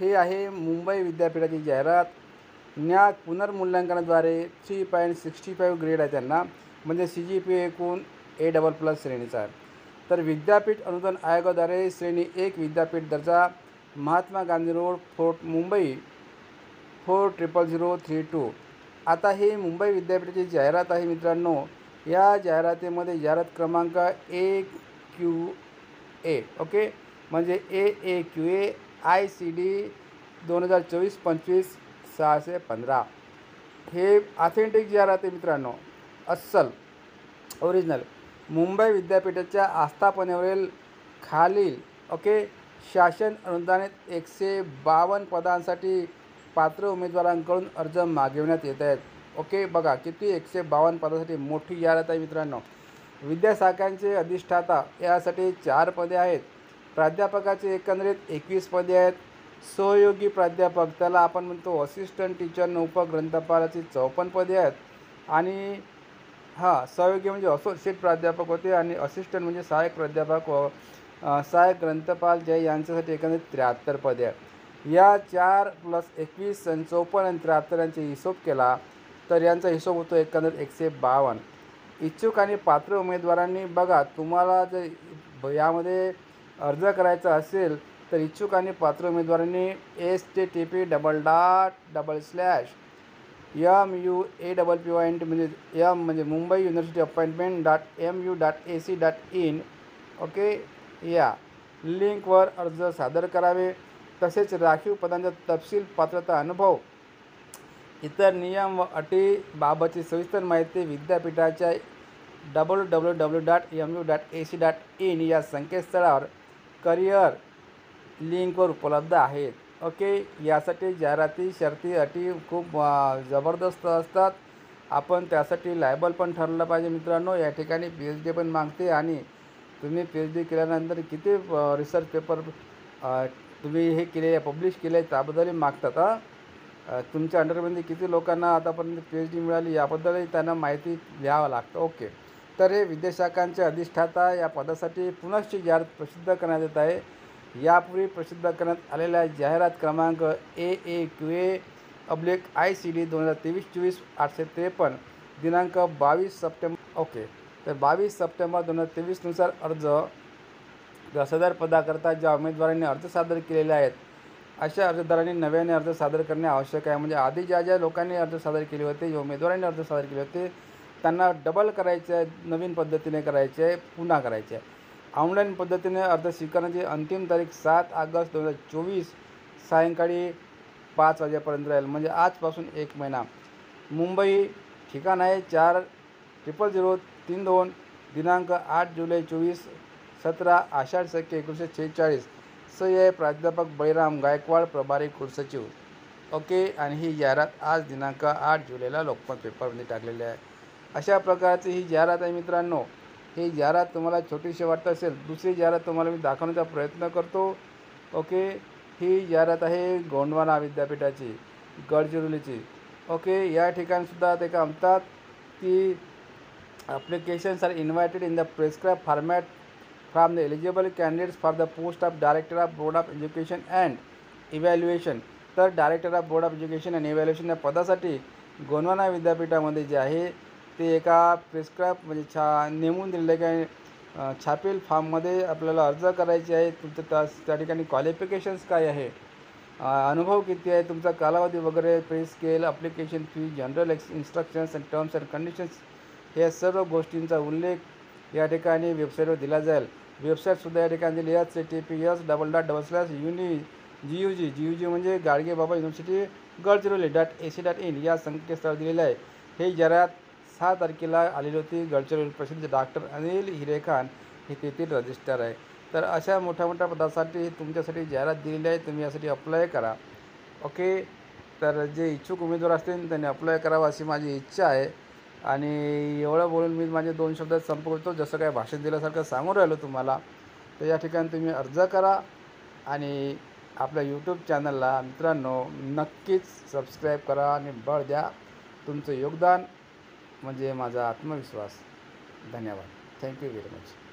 हे आहे मुंबई विद्यापीठाची जाहिरात. न्या पुनर्मूल्यांकनाद्वारे three point sixty five grade आहे त्यांना. म्हणजे सी जी पी एकूण ए डबल प्लस श्रेणीचा आहे. तर विद्यापीठ अनुदान आयोगाद्वारे श्रेणी एक विद्यापीठ दर्जा Mahatma Gandhi road Fort Mumbai four triple zero three two आता ही मुंबई विद्यापीठाची जाहिरात आहे मित्रांनो. या जाहिरातीमध्ये जाहिरात क्रमांक ए क्यू ए ओके म्हणजे A A Q A I C D दोन हजार चोवीस पंचवीस सहाशे पंधरा. हे ऑथेंटिक जे आहे मित्रांनो अस्सल ओरिजिनल मुंबई विद्यापीठाच्या आस्थापनेवरील खालील ओके शासन अनुदानित एकशे बावन्न पदांसाठी पात्र उमेदवारांकडून अर्ज मागविण्यात येत आहेत. ओके बघा किती एकशे बावन्न पदासाठी मोठी जाहिरात आहे मित्रांनो. विद्याशाखांचे अधिष्ठाता यासाठी चार पदे आहेत. प्राध्यापकाचे एकंदरीत एकवीस पदे आहेत. सहयोगी प्राध्यापक त्याला आपण म्हणतो असिस्टंट टीचर उपग्रंथपालाची चौपन्न पदे आहेत. आणि हां सहयोगी म्हणजे असोसिएट प्राध्यापक होते आणि असिस्टंट म्हणजे सहाय्यक प्राध्यापक हो, व सहाय्यक ग्रंथपाल जय यांच्यासाठी एकंदरीत त्र्याहत्तर पदे आहेत. या चार प्लस एकवीस आणि चौपन्न आणि त्र्याहत्तर यांचा हिशोब केला तर यांचा हिशोब होतो एकंदरीत एकशे बावन्न. इच्छुक आणि पात्र उमेदवारांनी बघा तुम्हाला जर यामध्ये अर्ज करायचा असेल तर इच्छुक आणि पात्र उमेदवारांनी S T T P double dot double slash M U A double P Y N T म्हणजे यम म्हणजे Mumbai university appointment dot M U dot A C dot in okay? या. लिंकवर अर्ज सादर करावे. तसेच राखीव पदांचा तपशील पात्रता अनुभव इतर नियम व अटीबाबतची सविस्तर माहिती विद्यापीठाच्या W W W dot M U dot A C dot in या संकेतस्थळावर करिअर लिंकवर उपलब्ध आहेत. ओके? यासाठी जाहिराती शर्ती अटी खूप जबरदस्त असतात. आपण त्यासाठी लायबल पण ठरलं पाहिजे मित्रांनो. या ठिकाणी पी एच डी पण मागते आणि तुम्ही पी एच डी केल्यानंतर किती रिसर्च पेपर तुम्ही हे केले पब्लिश केले त्याबद्दलही मागतात हां. तुमच्या अंडरमध्ये किती लोकांना आतापर्यंत पी एच डी मिळाली याबद्दलही त्यांना माहिती द्यावं लागतं. ओके? तर हे विद्याशाखांचे अधिष्ठाता या पदासाठी पुनश्च जाहिरात प्रसिद्ध करण्यात येत आहे. यापूर्वी प्रसिद्ध करण्यात आलेल्या जाहिरात क्रमांक ए ए क्यू ए अब्लिक आय सी डी दोन हजार तेवीस चोवीस आठशे त्रेपन्न दिनांक बावीस सप्टेंबर. ओके. तर बावीस सप्टेंबर दोन हजार तेवीसनुसार अर्ज द- सदर पदाकरता ज्या उमेदवारांनी अर्ज सादर केलेले आहेत अशा अर्जदारांनी नव्याने अर्ज सादर करणे आवश्यक आहे. म्हणजे आधी ज्या ज्या लोकांनी अर्ज सादर केले होते ज्या उमेदवारांनी अर्ज सादर केले होते त्यांना डबल करायचं आहे नवीन पद्धतीने करायचे आहे पुन्हा करायचे आहे ऑनलाईन पद्धतीने अर्ज स्वीकारण्याची अंतिम तारीख सात ऑगस्ट दोन हजार चोवीस सायंकाळी पाच वाजेपर्यंत राहील. म्हणजे आजपासून एक महिना. मुंबई ठिकाण आहे चार ट्रिपल झिरो तीन दोन दिनांक आठ जुलै चोवीस सतरा आषाढ सख्य एकोणीसशे शेहेचाळीस. स आहे प्राध्यापक बळीराम गायकवाड प्रभारी कुलसचिव ओके आणि ही जाहिरात आज दिनांक आठ जुलैला लोकमत पेपरमध्ये टाकलेली आहे. अशा प्रकारची ही जाहिरात आहे मित्रांनो. ही जाहिरात तुम्हाला छोटीशी वाटत असेल दुसरी जाहिरात तुम्हाला मी दाखवण्याचा प्रयत्न करतो. ओके? ही जाहिरात आहे गोंडवाना विद्यापीठाची गडचिरोलीची. ओके? या ठिकाणीसुद्धा ते काय म्हणतात की applications are invited in the prescribed format from the eligible candidates for the post of director of board of education and evaluation तर director of board of education and evaluation या पदासाठी गोंडवाना विद्यापीठामध्ये जे आहे ते एका प्रिस्क्राईब म्हणजे छा नेमून दिलेल्या काही छापील फॉर्ममध्ये आपल्याला अर्ज करायचे आहे तुमचं त्या त्या ठिकाणी क्वालिफिकेशन्स काय आहे? अनुभव किती आहे? तुमचा कालावधी वगैरे pay scale application fee general X instructions and terms and conditions या सर्व गोष्टींचा उल्लेख या ठिकाणी वेबसाईटवर दिला जाईल. वेबसाईटसुद्धा या ठिकाणी दिली H T P S double dot double slash uni G U G G U G म्हणजे Gadge Baba university Gadchiroli dot A C dot in या संकेतस्थळावर दिलेलं आहे. हे जरात सहा तारखेला आलेली होती. गडचिरोली प्रसिद्ध डॉक्टर अनिल हिरेखान हे तेथील रजिस्टर आहे. तर अशा मोठ्या मोठ्या पदासाठी तुमच्यासाठी जाहिरात दिलेली आहे. तुम्ही यासाठी अप्लाय करा. ओके तर जे इच्छुक उमेदवार असतील त्यांनी अप्लाय करावं अशी माझी इच्छा आहे. आणि एवढं बोलून मी माझे दोन शब्दात संपवतो. जसं काय भाषण दिल्यासारखं सांगून राहिलो तुम्हाला. तर या ठिकाणी तुम्ही अर्ज करा. आणि आपल्या यूट्यूब चॅनलला मित्रांनो नक्कीच सबस्क्राईब करा आणि बळ द्या. तुमचं योगदान म्हणजे माझा आत्मविश्वास. धन्यवाद. Thank you very much